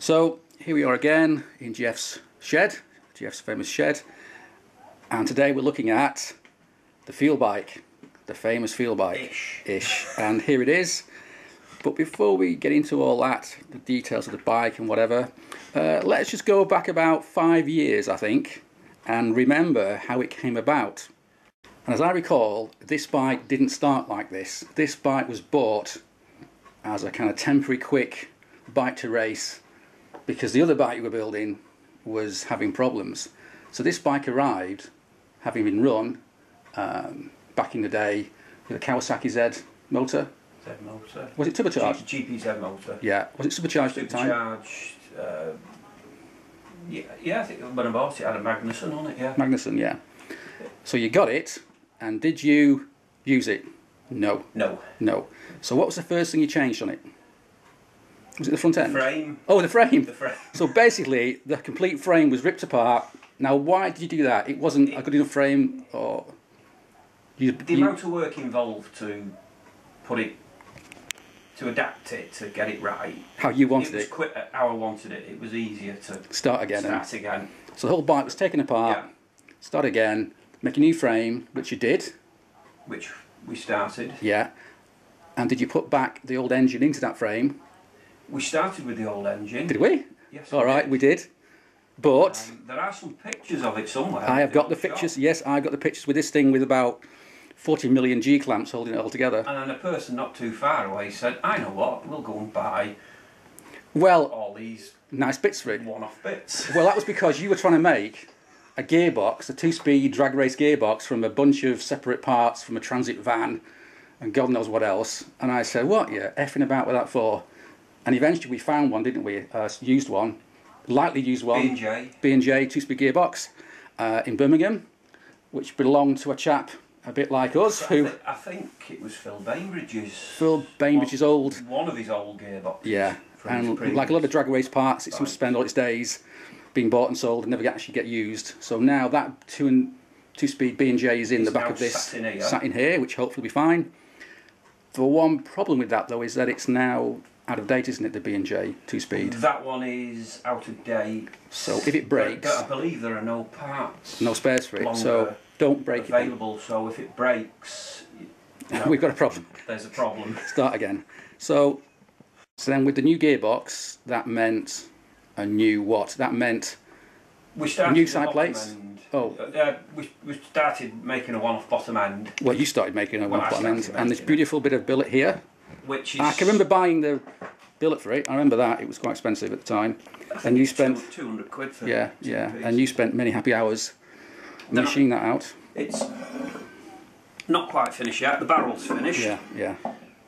So here we are again in Jeff's shed, Jeff's famous shed, and today we're looking at the fuel bike, the famous fuel bike. Ish. Ish. And here it is. But before we get into all that, the details of the bike and whatever, uh, let's just go back about five years, I think, and remember how it came about. And as I recall, this bike didn't start like this. This bike was bought as a kind of temporary, quick bike to race because the other bike you were building was having problems. So this bike arrived, having been run um, back in the day with a Kawasaki Z motor. Z motor. Was it turbocharged? G- GPZ motor. Yeah. Was it supercharged at the time? Supercharged. Uh, yeah, yeah, I think when I bought it, it had a Magnuson on it, yeah. Magnuson, yeah. So you got it, and did you use it? No, No. no. So what was the first thing you changed on it? Was it the front end? Frame. Oh, the frame. The frame. So basically, the complete frame was ripped apart. Now, why did you do that? It wasn't a good enough frame, or you, The you- amount of work involved to put it, to adapt it, to get it right. how you wanted it was it. quick, uh, how I wanted it. It was easier to Start again. and- start again. So the whole bike was taken apart. Yeah. Start again. Make a new frame, which you did. Which we started. Yeah. And did you put back the old engine into that frame? We started with the old engine. Did we? Yes. All right, we did. But Um, there are some pictures of it somewhere. I have got the in shop. pictures. Yes, I got the pictures with this thing with about 40 million G clamps holding it all together. And then a person not too far away said, I know what, we'll go and buy Well, all these nice bits for it. one off bits. Well, that was because you were trying to make a gearbox, a two-speed drag race gearbox from a bunch of separate parts from a transit van and God knows what else. And I said, what you effing about with that for? And eventually we found one, didn't we? A used one, lightly used one. B&J. B&J two-speed gearbox uh, in Birmingham, which belonged to a chap a bit like us, I, who thi- I think it was Phil Bainbridge's. Phil Bainbridge's old One of his old gearboxes. Yeah, and like a lot of drag race parts, it seems to spend all its days being bought and sold and never actually get used. So now that two and two speed B and J is in It's the back of this sat in here. sat in here, which hopefully will be fine. The one problem with that though is that it's now out of date, isn't it? The B and J two speed. That one is out of date. So if it breaks, But I believe there are no parts no spares for it. So don't break it. available, so if it breaks, you know, We've got a problem. there's a problem. Start again. So, so then with the new gearbox, that meant a new what? That meant We started New side plates? end. Oh. Uh, we, we started making a one-off bottom end, well, you started making a Well, one I bottom end, and this beautiful bit of billet here. Which is. I can remember buying the billet for it. I remember that it was quite expensive at the time, and you spent two hundred quid for yeah yeah, piece. and you spent many happy hours No. machining that out. It's not quite finished yet. The barrel's finished. Yeah yeah.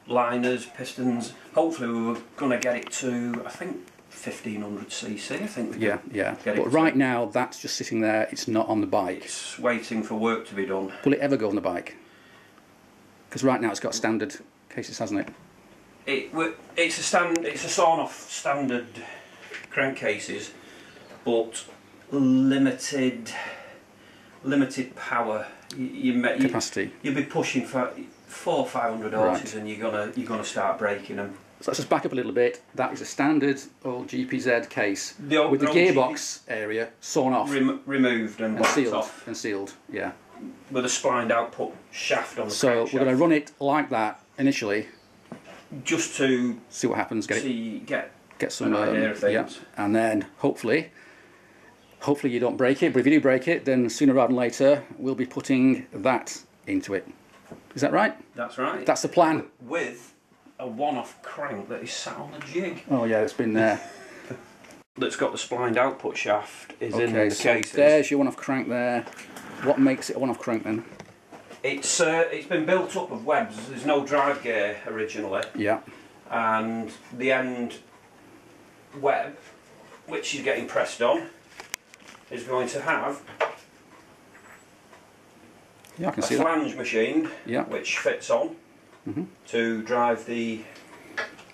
Liners, pistons. Hopefully, we were going to get it to I think fifteen hundred cc. I think. we Yeah, yeah. But right now, that's just sitting there. It's not on the bike. It's waiting for work to be done. Will it ever go on the bike? Because right now it's got standard cases, hasn't it? It it's a stand. It's a sawn-off standard crankcases, but limited limited power. You, you, ma- you Capacity. You'll be pushing for four, five hundred Right. horses, and you're gonna you're gonna start breaking them. So let's just back up a little bit. That is a standard old GPZ case The old- with the gearbox area sawn off Rem- removed and, and sealed off and sealed. Yeah. with a splined output shaft on the So we're going to run it like that initially. just to See what happens. Get it see get get some an idea um, of things. yeah, and then hopefully hopefully you don't break it but if you do break it then sooner rather than later we'll be putting that into it is that right That's right. that's the plan with a one-off crank that is sat on the jig oh yeah it's been there that's got the splined output shaft is in okay the so cases. there's your one off crank there what makes it a one off crank then It's uh, it's been built up of webs. There's no drive gear originally, yeah and the end web, which is getting pressed on, is going to have yeah I can a see that flange machine yeah which fits on Mhm. to drive the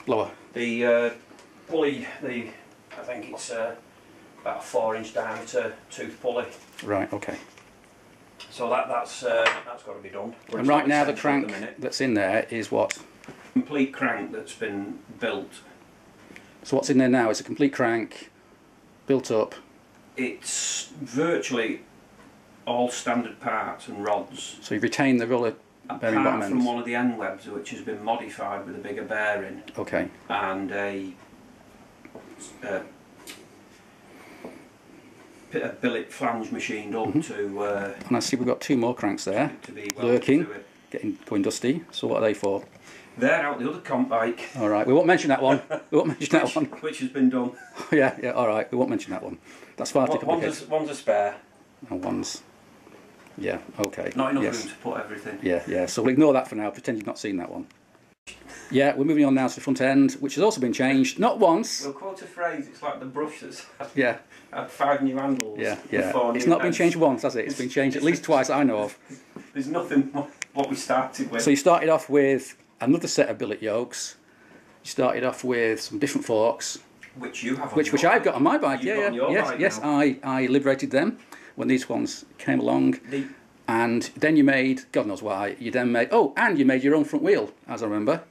lower the uh, pulley. The I think it's uh, about a four inch diameter tooth pulley. right okay So that that's uh, that's got to be done. We're and right now the crank minute. that's in there is what complete crank that's been built. So what's in there now is a complete crank, built up. It's virtually all standard parts and rods, So you've retained the roller bearing bottom apart from one of the end webs which has been modified with a bigger bearing Okay. and a, a, a billet flange machined up Mm-hmm. to uh, And I see we've got two more cranks there, to be welded Lurking. getting going dusty. So what are they for? They're out the other comp bike, All right, we won't mention that one. We won't mention that which, one. which has been done. yeah, yeah. All right, we won't mention that one. That's far too One- One's complicated. a, one's a spare, And one's, yeah, okay. not enough yes. room to put everything. Yeah, yeah. So we'll ignore that for now. Pretend you've not seen that one. Yeah, we're moving on now to the front end, which has also been changed. Not once. We'll quote a phrase, it's like the brushes. Yeah, had five new handles. yeah, yeah. It's not been changed once, has it? It's been changed at least twice. I know of. There's nothing what we started with. So you started off with another set of billet yokes. You started off with some different forks, which you have on which which I've got on my bike. You've yeah, yeah, yes, bike yes. I I liberated them when these ones came along, The, and then you made God knows why. You then made oh, and you made your own front wheel, as I remember.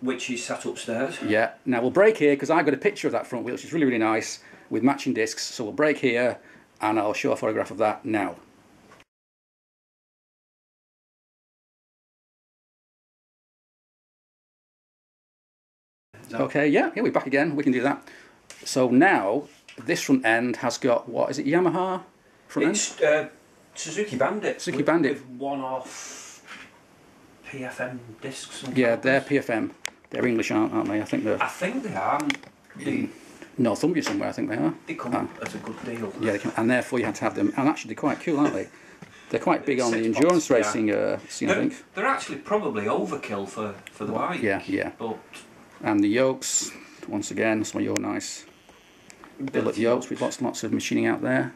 which you sat upstairs. Yeah. Now we'll break here because I've got a picture of that front wheel, which is really really nice with matching discs. So we'll break here, and I'll show a photograph of that now. Okay, yeah, yeah, we're back again. We can do that. So now this front end has got what is it? Yamaha front end. It's uh, Suzuki Bandit. Suzuki with, Bandit. With one off PFM discs. And Yeah, they're. PFM. They're English, aren't, aren't they? I think they're I think they are. Northumbria somewhere. I think they are. they come Ah. as a good deal. Yeah, they can, and therefore you had to have them. And actually, they're quite cool, aren't they? They're quite big on the endurance spots, yeah. racing uh, scene, They're, think. they're actually probably overkill for, for the bike. Yeah, yeah. But And the yokes, once again, some of your nice billet yokes with lots and lots of machining out there.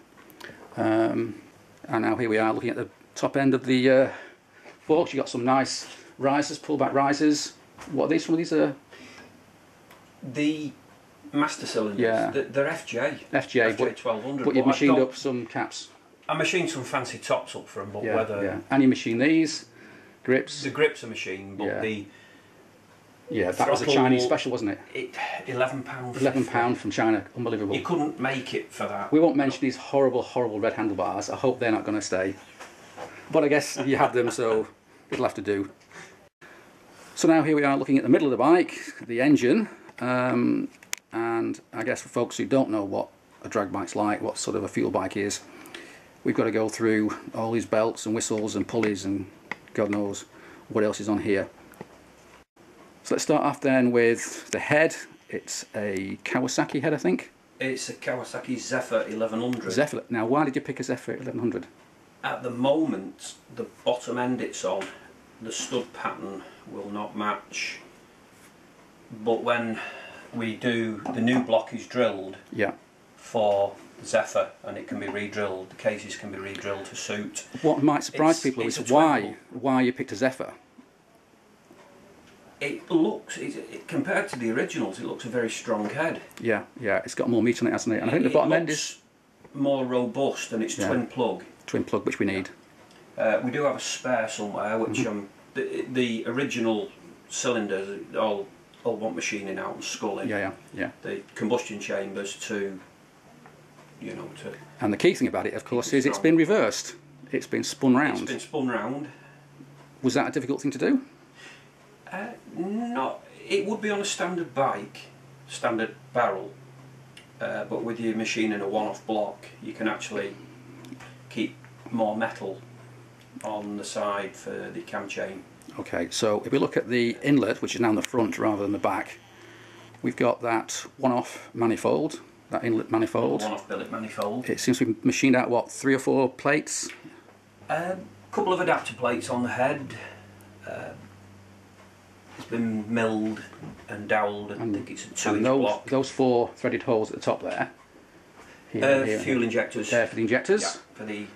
Um, and now here we are looking at the top end of the uh, forks. You've got some nice risers, pullback risers. What are these? Some of these are the master cylinders, Yeah. they're, they're FJ. FJ, FJ but, 1200. but you've machined up some caps. I machined some fancy tops up for them, but Yeah, whether yeah. And you machine these grips. the grips are machined, but Yeah. the Yeah, that was a Chinese special, wasn't it? it, eleven pound. Eleven pound from China, unbelievable. You couldn't make it for that. We won't mention these horrible, horrible red handlebars. I hope they're not going to stay. But I guess you have them, so it'll have to do. So now here we are looking at the middle of the bike, the engine. Um, and I guess for folks who don't know what a drag bike's like, what sort of a fuel bike is, we've got to go through all these belts and whistles and pulleys and God knows what else is on here. So let's start off then with the head. It's a Kawasaki head, I think. It's a Kawasaki Zephyr 1100. Zephyr. Now, why did you pick a Zephyr 1100? At the moment, the bottom end it's on, the stud pattern will not match. But when we do, the new block is drilled Yeah. for Zephyr and it can be re-drilled, the cases can be re-drilled to suit. What might surprise It's- people it's is why why you picked a Zephyr. It looks, it, it, compared to the originals, it looks a very strong head. Yeah, yeah. It's got more meat on it, hasn't it? And I think the bottom end is more robust and it's Yeah. twin plug. twin plug, which we need. Uh, we do have a spare somewhere, which Mm-hmm. um, the, the original cylinders all all want machining out and sculling. Yeah, yeah, yeah. The combustion chambers to, you know, to And the key thing about it, of course, is it's been reversed. It's been spun it's round. been spun round. Was that a difficult thing to do? Uh, not, it would be on a standard bike, standard barrel, uh, but with your machine in a one-off block, you can actually keep more metal on the side for the cam chain. Okay, so if we look at the inlet, which is now in the front rather than the back, we've got that one-off manifold, that inlet manifold. One-off billet manifold. It seems we've machined out, what, three or four plates? A couple of adapter plates on the head. Uh, it's been milled and dowelled. I And- think it's a two And inch those, block. those four threaded holes at the top there. Here, Uh, here, fuel injectors. There for the injectors. Yeah, for the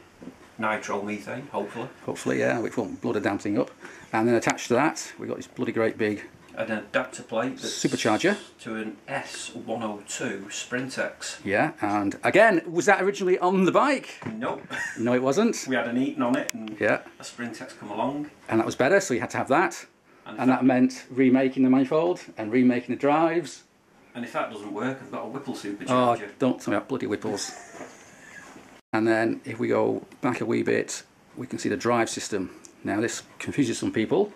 nitromethane, hopefully. hopefully, yeah, which won't blow the damn thing up. And then attached to that, we've got this bloody great big An adapter plate that's supercharger. to an S102 Sprintex. Yeah, and again, was that originally on the bike? Nope. No, it wasn't. we had an Eaton on it and Yeah, a Sprintex come along. and that was better, so you had to have that. And, And that meant remaking the manifold and remaking the drives. And if that doesn't work, I've got a Whipple supercharger. Oh, supercharger. don't tell me about bloody whipples. And then if we go back a wee bit, we can see the drive system. Now this confuses some people.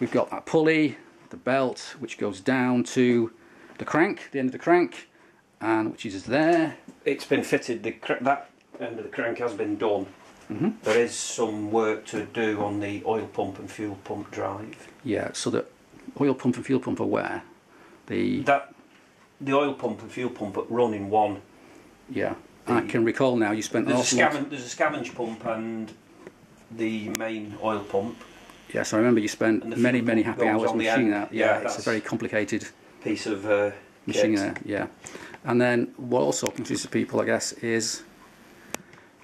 We've got that pulley, the belt, which goes down to the crank, the end of the crank, and which is there. It's been fitted. The cr- that end of the crank has been done. Mhm. There is some work to do on the oil pump and fuel pump drive. Yeah, so the oil pump and fuel pump are where? The That the oil pump and fuel pump run in one. yeah. I can recall now you spent There's a, lot. there's a scavenge pump and the main oil pump Yes, I remember you spent many, many happy hours on machining that. Yeah, Yeah, it's a very complicated piece of uh, machine there, yeah. And then what also confuses people, I guess, is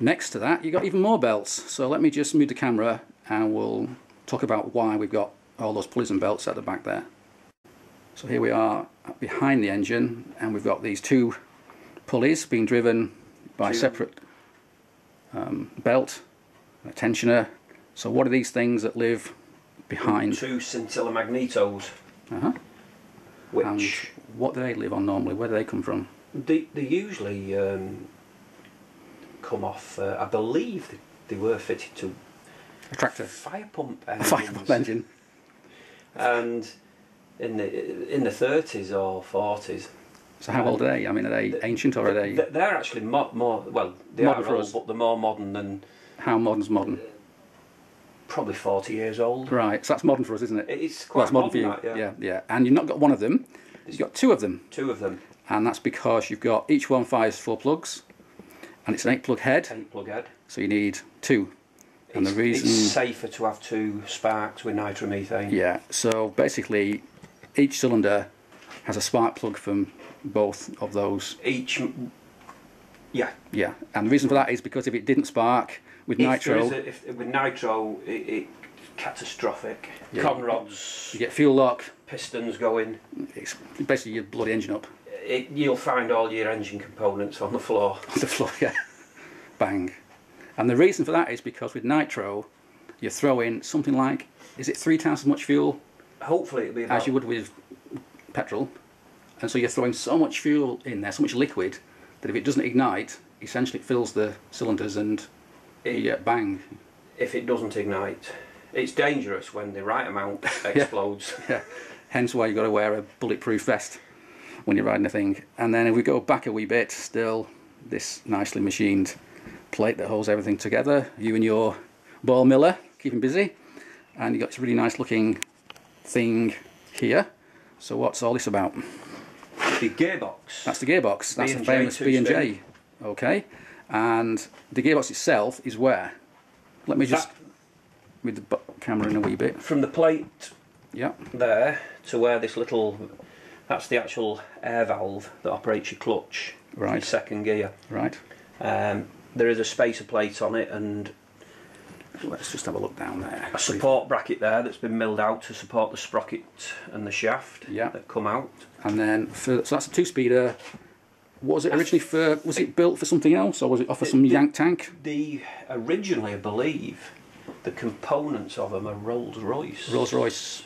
next to that you've got even more belts. So let me just move the camera and we'll talk about why we've got all those pulleys and belts at the back there. So here we are behind the engine and we've got these two pulleys being driven by Two. separate um, belt, a tensioner. So what are these things that live behind? Two scintilla magnetos, Uh-huh. which And what do they live on normally? Where do they come from? they, they usually um, come off. Uh, I believe they, they were fitted to A tractor. fire pump A engines. fire pump engine. And in the in the thirties or forties, So how old are they? I mean, are they ancient or are they they're actually mo- more well. They Modern are old, but they're more modern than how modern's modern? probably forty years old. Right, so that's modern for us, isn't it? It's Well, quite it's modern for you. that, yeah. yeah, yeah. And you've not got one of them. You've got two of them, Two of them, and that's because you've got each one fires four plugs, and it's an eight plug head, eight plug head. so you need two. And the reason, it's safer to have two sparks with nitromethane. yeah. So basically, each cylinder has a spark plug from both of those. Each, yeah. Yeah, and the reason for that is because if it didn't spark with If nitro, a- if, with nitro, it, it catastrophic. Yeah. Conrods, you get fuel lock. pistons going. It's basically your bloody engine up. It, you'll find all your engine components on the floor. On the floor, yeah. Bang. And the reason for that is because with nitro, you throw in something like, is it three times as much fuel Hopefully, it'll be as you would with petrol? And so you're throwing so much fuel in there, so much liquid, that if it doesn't ignite, essentially it fills the cylinders and it- you uh, get bang. if it doesn't ignite. It's dangerous when the right amount explodes. Yeah. Hence why you've got to wear a bulletproof vest when you're riding the thing. And then if we go back a wee bit, still this nicely machined plate that holds everything together. You and your ball miller keeping busy. And you've got this really nice looking thing here. So what's all this about? The gearbox. That's the gearbox. That's the famous B and J. Okay. And the gearbox itself is where? Let me just That- with the camera in a wee bit. from the plate Yeah. there to where this little that's the actual air valve that operates your clutch Right. second gear Right. um, there is a spacer plate on it and Let's just have a look down there. a support bracket there that's been milled out to support the sprocket and the shaft Yeah. that come out And then for so that's a two speeder. Was it originally for? Was it built for something else, or was it off of some it- yank tank? the originally I believe the components of them are Rolls Royce Rolls Royce,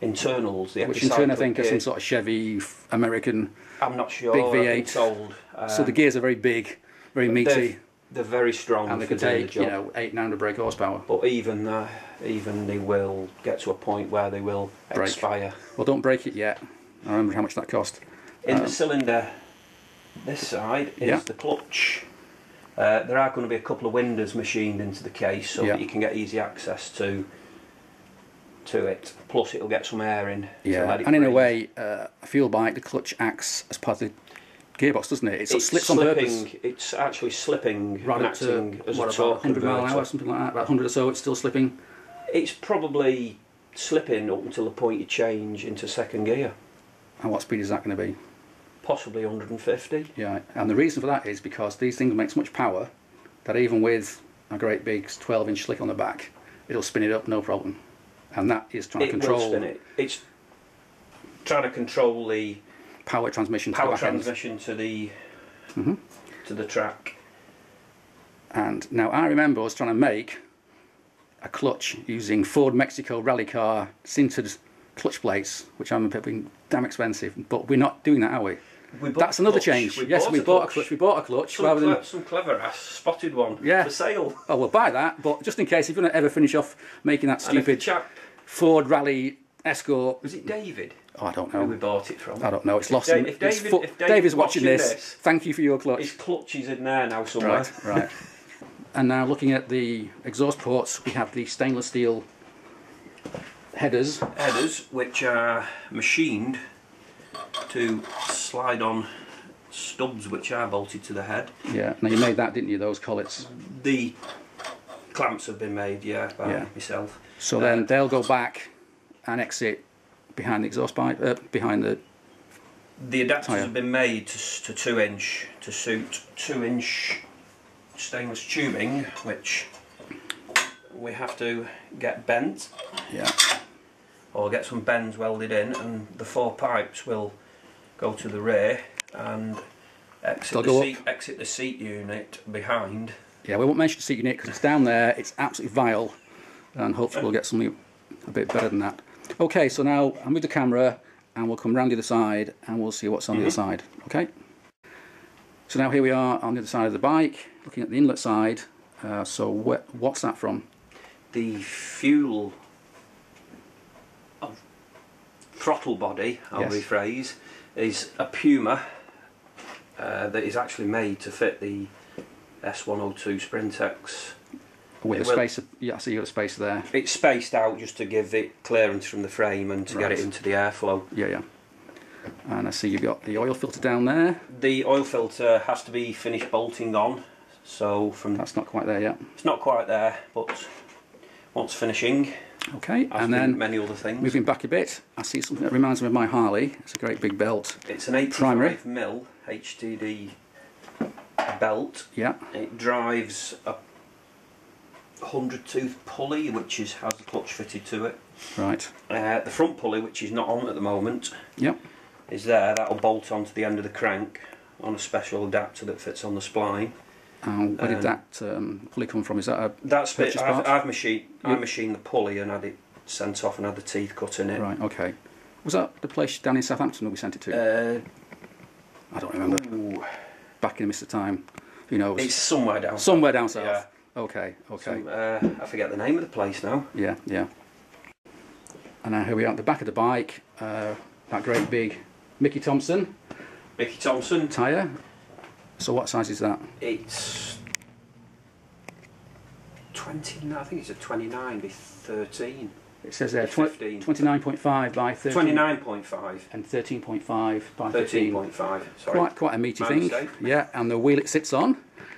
internals the which in turn I think are some sort of Chevy American. I'm not sure big V8. told so the um, gears are very big, very meaty, they're, they're very strong and they can take the you know eight nine hundred brake horsepower. But even uh, even they will get to a point where they will Break. expire. Well, don't break it yet. I remember how much that cost. In Um, the cylinder, this side is Yeah. the clutch. Uh, there are going to be a couple of windows machined into the case so Yeah. that you can get easy access to to it. Plus, it'll get some air in. Yeah, let it and in a way, uh, a fuel bike, the clutch acts as part of the gearbox, doesn't it? It sort of it's slips on slipping. purpose. It's actually slipping Right and up to as what, a about torque 100 mile an hour, something like that. About 100 or so, it's still slipping. It's probably slipping up until the point you change into second gear, And what speed is that going to be? Possibly 150. Yeah, and the reason for that is because these things make so much power that even with a great big 12 inch slick on the back, it'll spin it up no problem. And that is trying It to control will spin it. It's trying to control the power transmission to the power end. transmission to the Mhm. to the track. And now I remember I was trying to make a clutch using Ford Mexico rally car sintered clutch plates, which I'm being damn expensive. But we're not doing that, are we? That's another change. We yes, we bought a clutch. We bought a clutch Some, rather than. some clever ass spotted one Yeah. for sale. Oh, we'll buy that, but just in case, if you want to ever finish off making that if stupid chap Ford Rally Escort, was it David oh, I don't who we know. bought it from? I don't know. It's If lost. Da- in, if David- fu- if David's David's watching watching this. this, Thank you for your clutch. His clutch is in there now somewhere. Right, right. and now looking at the exhaust ports, we have the stainless steel headers. Headers which are machined to slide on stubs which are bolted to the head. Yeah. Now you made that, didn't you? Those collets. The clamps have been made, yeah, by Yeah. myself. So then they'll go back and exit behind the exhaust pipe, uh, behind the. The adapters Tyre. have been made to, to two inch to suit two inch stainless tubing, which we have to get bent Yeah. Or get some bends welded in, and the four pipes will go to the rear and exit the seat, exit the seat unit behind. Yeah, we won't mention the seat unit because it's down there. It's absolutely vile, and hopefully we'll get something a bit better than that. Okay, so now I'll move the camera and we'll come round the other side and we'll see what's on the other side. Okay. So now here we are on the other side of the bike, looking at the inlet side. Uh, so wh- what's that from? The fuel of throttle body, I'll Yes. rephrase, is a Puma uh, that is actually made to fit the S102 Sprintex. With It a spacer. Yeah, I see you got a spacer there. It's spaced out just to give it clearance from the frame and to get it into the airflow. Yeah, yeah. And I see you've got the oil filter down there. The oil filter has to be finished bolting on, so from That's not quite there yet. it's not quite there, but once finishing, Okay, as and then many other things, moving back a bit, I see something that reminds me of my Harley. It's a great big belt. it's an 85 Primary. mil HTD belt. Yeah, It drives a 100 tooth pulley, which is has the clutch fitted to it. right. Uh, the front pulley, which is not on at the moment, Yep. is there. That'll bolt onto the end of the crank on a special adapter that fits on the spline. And where did Um, that um, pulley come from? Is that a That's bit, I've, part? I've machined. I machined the pulley and had it sent off and had the teeth cut in it. right? Okay. Was that the place down in Southampton that we sent it to? Uh, I don't remember. ooh, Back in the mist of time. Who knows? it's somewhere down. Somewhere down south. Yeah. Okay. Okay. Some, uh, I forget the name of the place now. Yeah. Yeah. And now here we are at the back of the bike. Uh, that great big Mickey Thompson Mickey Thompson. tyre. So what size is that? It's 20. I think it's a 29 by 13. It says there tw- 15. 29.5 by 13 29.5. and 13.5 by 15. 13.5. Sorry. Quite quite a meaty My thing. mistake. Yeah, and the wheel it sits on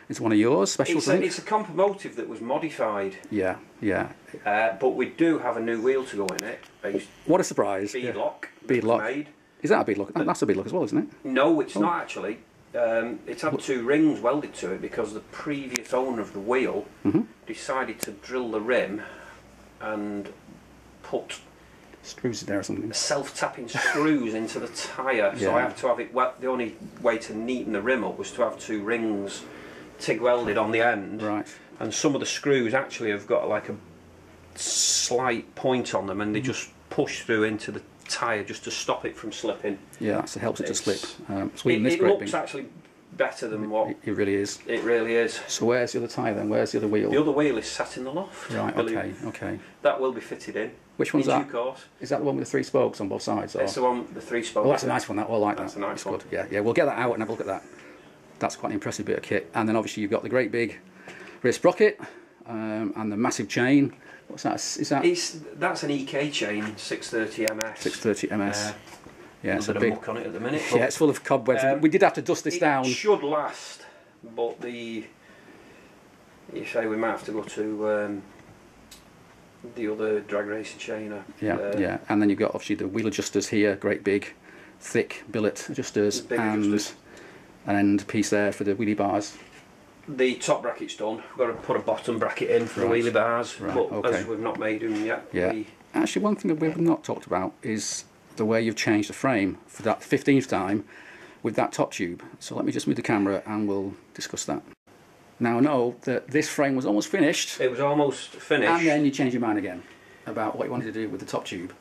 is one of yours, special It's a, thing. it's a compomotive that was modified, Yeah, yeah. uh, but we do have a new wheel to go in it. A What a surprise. Yeah. beadlock. Bead lock. Made. Is that a beadlock? That- That's a beadlock as well, isn't it? No, it's Oh. not actually. Um, it had two rings welded to it because the previous owner of the wheel Mhm. decided to drill the rim and put Screws there or something. self-tapping screws into the tyre. So Yeah. I have to have it. Well, the only way to neaten the rim up was to have two rings TIG welded on the end, Right. and some of the screws actually have got like a slight point on them, and Mm. they just push through into the tyre just to stop it from slipping. Yeah, that's it helps it to slip. Um, It, is it great. looks actually better than what It, it really is. it really is. So where's the other tyre then? Where's the other wheel? The other wheel is sat in the loft. Right. Okay. Okay. That will be fitted in. Which one's in that? due course. Is that the one with the three spokes on both sides? Or? It's the one, the three spokes. Oh, that's a nice one. That I like That's that. a nice That's one. good. Yeah, yeah. We'll get that out and have a look at that. That's quite an impressive bit of kit. And then obviously you've got the great big rear sprocket um, and the massive chain. What's that? Is that It's that's an EK chain, 630 MS. 630 MS? Uh, yeah, it's a bit big. of muck on it at the minute. Yeah, it's full of cobwebs. Um, we did have to dust this it down. It should last, but the you say we might have to go to um, the other drag racing chain. uh, Yeah, uh, yeah. And then you've got obviously the wheel adjusters here, great big, thick billet adjusters, and adjusters. an end piece there for the wheelie bars. The top bracket's done. We've got to put a bottom bracket in for Right. the wheelie bars, Right, but okay. as we've not made them yet, Yeah. we, Actually, one thing that we've not talked about is the way you've changed the frame for that 15th time with that top tube. So let me just move the camera and we'll discuss that. Now I know that this frame was almost finished it was almost finished. and then you changed your mind again about what you wanted to do with the top tube.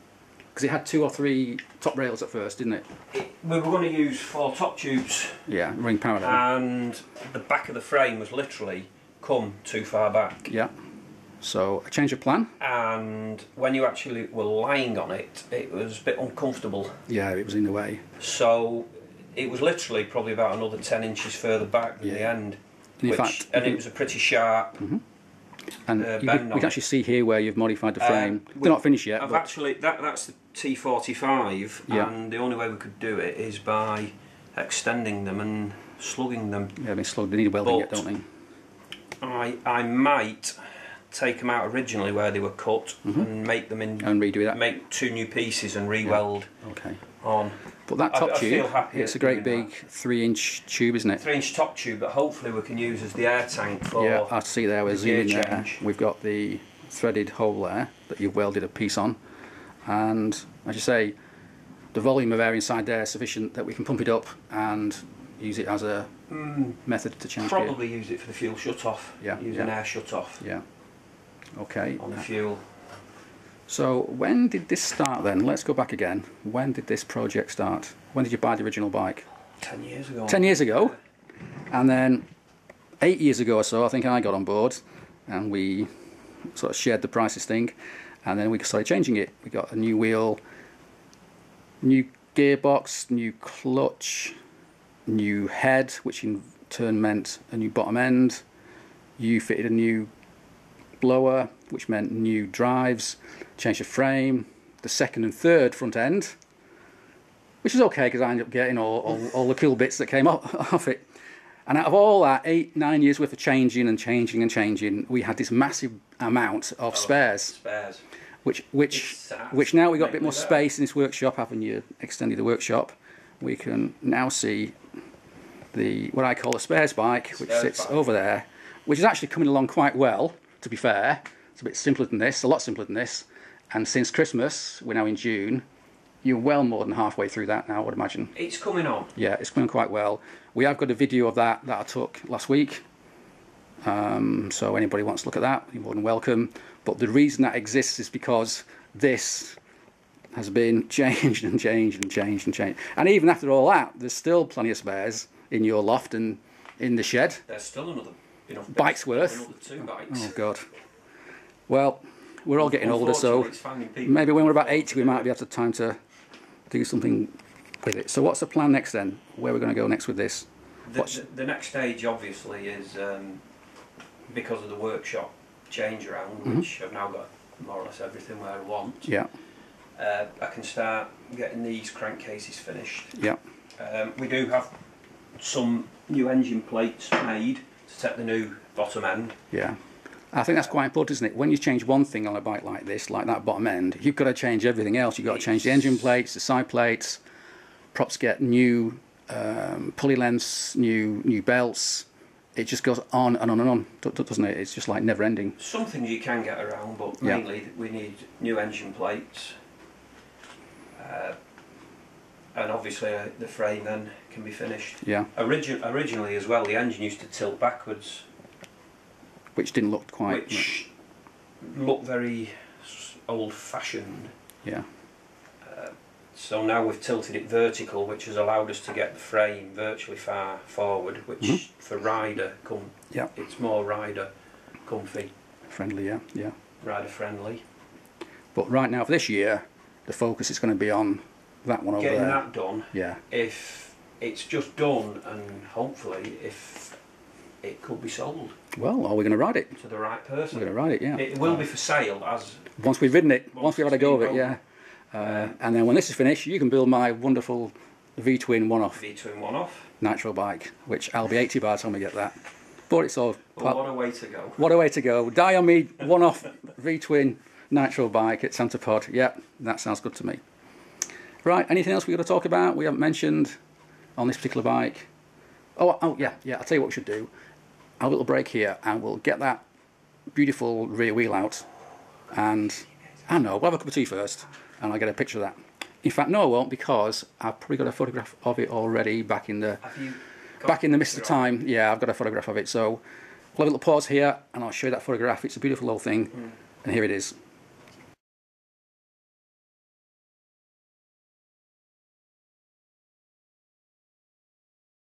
Because it had two or three top rails at first, didn't it? It, we were going to use four top tubes, Yeah, ring parallel. and the back of the frame was literally come too far back. yeah. So a change of plan. And when you actually were lying on it, it was a bit uncomfortable. Yeah, it was in the way. So it was literally probably about another 10 inches further back than the end. In which, fact, and it was a pretty sharp. And uh, you can, we can actually see here where you've modified the Um, frame. we- They're not finished yet. I've actually that that's the T45, Yeah. and the only way we could do it is by extending them and slugging them. yeah, they slowed. They need welding don't they? I I might take them out originally where they were cut mm-hmm. and make them in And redo that. make two new pieces and re-weld Okay. on But that top I tube, happy it's a great big three-inch tube, isn't it? three inch top tube that hopefully we can use as the air tank for Yeah, I see there. We're the zooming there. We've got the threaded hole there that you've welded a piece on, and as you say, the volume of air inside there is sufficient that we can pump it up and use it as a Mm, method to change gear. probably use it for the fuel shut off. Yeah, use yeah. an air shut off Yeah. Okay. on the fuel. So when did this start then? Let's go back again. When did this project start? When did you buy the original bike? Ten years ago. Ten years ago, and then eight years ago or so, I think I got on board, and we sort of shared the prices thing, and then we started changing it. We got a new wheel, new gearbox, new clutch, new head, which in turn meant a new bottom end. You fitted a new blower, which meant new drives, changed the frame, the second and third front end, which is okay because I ended up getting all, all, all the cool bits that came off, off it. And out of all that eight, nine years worth of changing and changing and changing, we had this massive amount of oh, spares, Spares. which which which now we've got a bit more space in this workshop. Having you extended the workshop, we can now see the what I call a spares bike, which Spares sits bike. over there, which is actually coming along quite well. To be fair, it's a bit simpler than this, a lot simpler than this. And since Christmas, we're now in June. You're well more than halfway through that now, I would imagine. It's coming on. Yeah, it's going quite well. We have got a video of that that I took last week. Um, so anybody wants to look at that, you're more than welcome. But the reason that exists is because this has been changed and changed and changed and changed. And even after all that, there's still plenty of spares in your loft and in the shed. There's still another enough Bike's worth. Another two bikes. Oh God. Well, we're all getting older, so Unfortunately, it's finding people- maybe when we're about 80, we might be able to time to do something with it. So what's the plan next then? Where we're going to go next with this? The, the, the next stage, obviously, is um, because of the workshop change around, Mm-hmm. which I've now got more or less everything where I want. Yeah, Uh, I can start getting these crankcases finished. yeah. Um, we do have some new engine plates made to set the new bottom end. Yeah. I think that's quite important, isn't it? When you change one thing on a bike like this, like that bottom end, you've got to change everything else. You've got to change the engine plates, the side plates, props get new um, pulley lengths, new new belts. It just goes on and on and on, do- do- doesn't it? It's just like never ending. Something you can get around, but Yeah. mainly we need new engine plates. Uh, and obviously uh, the frame then can be finished. Yeah, Origin- originally as well, the engine used to tilt backwards, which didn't look quite. which looked very old-fashioned. Yeah, So now we've tilted it vertical, which has allowed us to get the frame virtually far forward, which Mhm. for rider, com- yeah. it's more rider comfy, Friendly, yeah, yeah. rider friendly. But right now for this year, the focus is going to be on that one over Getting there. that done, Yeah, if it's just done, and hopefully if it could be sold well, are we going to ride it? to the right person. We're going to ride it, yeah. It will be for sale as Once we've ridden it, Once once, we've had a go of it, yeah. Uh, and then when this is finished, you can build my wonderful V-twin one-off V twin one off. nitro bike, which I'll be 80 by the time we get that. But it's all part, what a way to go. what a way to go. Die on me, one-off V-twin nitro bike at Santa Pod. Yep, that sounds good to me. Right, anything else we've got to talk about? We haven't mentioned on this particular bike. Oh, oh yeah, yeah. I'll tell you what we should do our little break here and we'll get that beautiful rear wheel out and I don't know, we'll have a cup of tea first and I'll get a picture of that. In fact, no I won't because I've probably got a photograph of it already back in the back in the mist of time. On? Yeah, I've got a photograph of it. So we'll have a little pause here and I'll show you that photograph. It's a beautiful little thing mm. and here it is.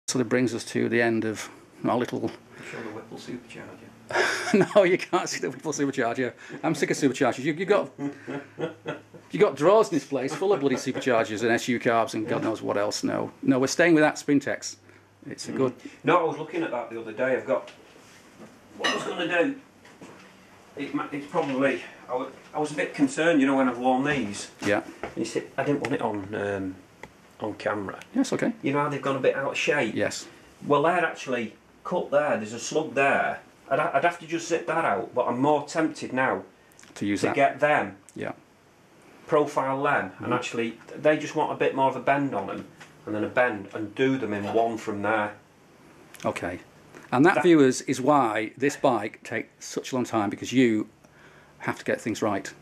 So of brings us to the end of our little Show the Whipple supercharger. no, you can't see the Whipple supercharger. I'm sick of superchargers. You, you got you got drawers in this place full of bloody superchargers and SU carbs and God knows what else. No, no, we're staying with that Sprintex. It's a good. No, I was looking at that the other day. I've got. What I was going to do. It, it's probably. I was, I was a bit concerned, you know, when I've worn these. Yeah. You see, I didn't want it on um, on camera. Yes. Okay. You know how they've gone a bit out of shape. Yes. Well, they're actually cut there. There's a slug there. I'd, I'd have to just zip that out, but I'm more tempted now To use to that. get them, Yeah. profile them, and mm-hmm. actually they just want a bit more of a bend on them, and then a bend, and do them in one from there. Okay. And that, That- viewers, is why this bike takes such a long time because you have to get things right.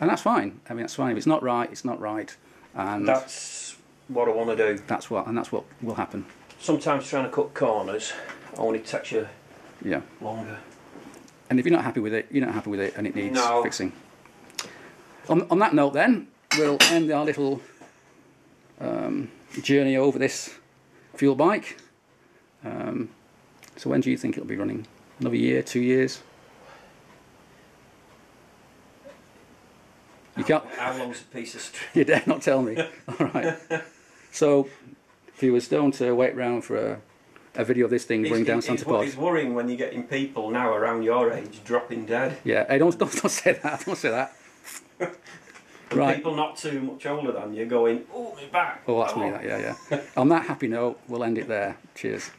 And that's fine. I mean, that's fine. If it's not right, it's not right. And That's what I want to do. that's what and that's what will happen. Sometimes trying to cut corners only takes you Yeah. longer. And if you're not happy with it, you're not happy with it and it needs No. fixing. On, on that note, then, we'll end our little um, journey over this fuel bike. Um, so, when do you think it'll be running? Another year, two years? You can't. How long's a piece of string? You dare not tell me. All right. So, viewers, don't uh, wait round for a, a video of this thing running down it's, Santa it's, Pod. it's worrying when you're getting people now around your age dropping dead. Yeah, hey, don't, don't, don't say that. Don't say that. Right. People not too much older than you going, oh, my back. Oh, that's me. Oh. That, yeah, yeah. On that happy note, we'll end it there. Cheers.